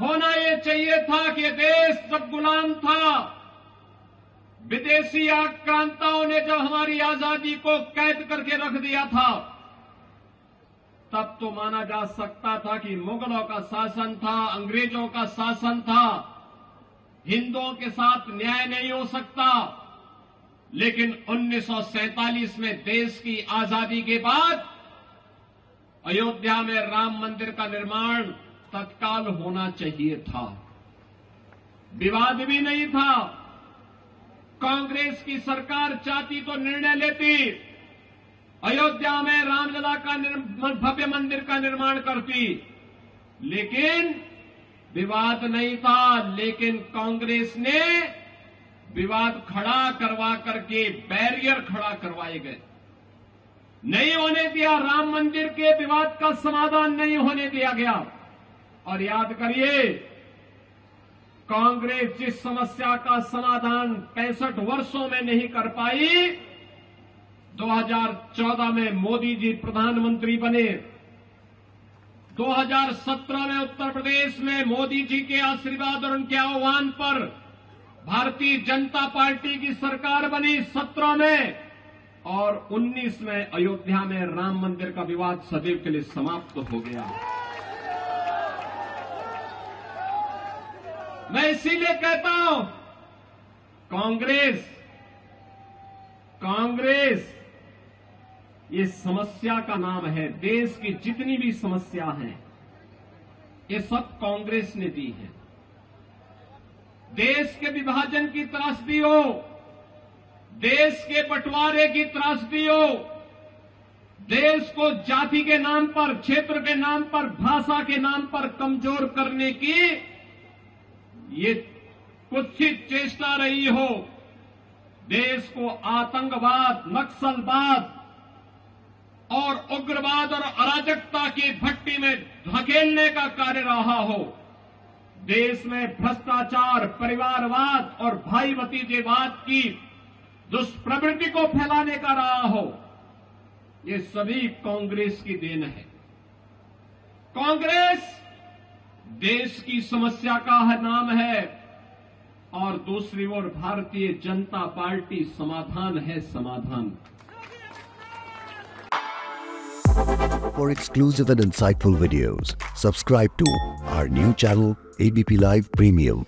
होना ये चाहिए था कि देश जब गुलाम था। विदेशी आक्रांताओं ने जब हमारी आज़ादी को कैद करके रख दिया था, तब तो माना जा सकता था कि मुगलों का शासन था, अंग्रेज़ों का शासन था, हिंदुओं के साथ न्याय नहीं हो सकता। लेकिन 1947 में देश की आज़ादी के बाद अयोध्या में राम मंदिर का निर्माण तत्काल होना चाहिए था। विवाद भी नहीं था। कांग्रेस की सरकार चाहती तो निर्णय लेती। अयोध्या में रामलला का भव्य मंदिर का निर्माण करती। लेकिन विवाद नहीं था। लेकिन कांग्रेस ने विवाद खड़ा करवा करके बैरियर खड़ा करवाए गए। नहीं होने दिया। राम मंदिर के विवाद का समाधान नहीं होने दिया गया। और याद करिए, कांग्रेस जिस समस्या का समाधान पैंसठ वर्षों में नहीं कर पाई 2014 में मोदी जी प्रधानमंत्री बने। 2017 में उत्तर प्रदेश में मोदी जी के आशीर्वाद और उनके आह्वान पर भारतीय जनता पार्टी की सरकार बनी 17 में, और 19 में अयोध्या में राम मंदिर का विवाद सदैव के लिए समाप्त हो गया। मैं इसीलिए कहता हूँ, कांग्रेस कांग्रेस, ये समस्या का नाम है, देश की जितनी भी समस्या है, ये सब कांग्रेस ने दी है। देश के विभाजन की त्रासदी हो, देश के बंटवारे की त्रासदी हो, देश को जाति के नाम पर, क्षेत्र के नाम पर, भाषा के नाम पर कमज़ोर करने की ये कुत्सित चेष्टा रही हो। देश को आतंकवाद, नक्सलवाद और उग्रवाद और अराजकता की भट्टी में धकेलने का कार्य रहा हो। देश में भ्रष्टाचार, परिवारवाद और भाई भतीजेवाद की दुष्प्रवृत्ति को फैलाने का रहा हो। ये सभी कांग्रेस की देन है। कांग्रेस देश की समस्या का है नाम है और दूसरी ओर भारतीय जनता पार्टी समाधान है समाधान For exclusive and insightful videos, subscribe to our new channel ABP Live Premium.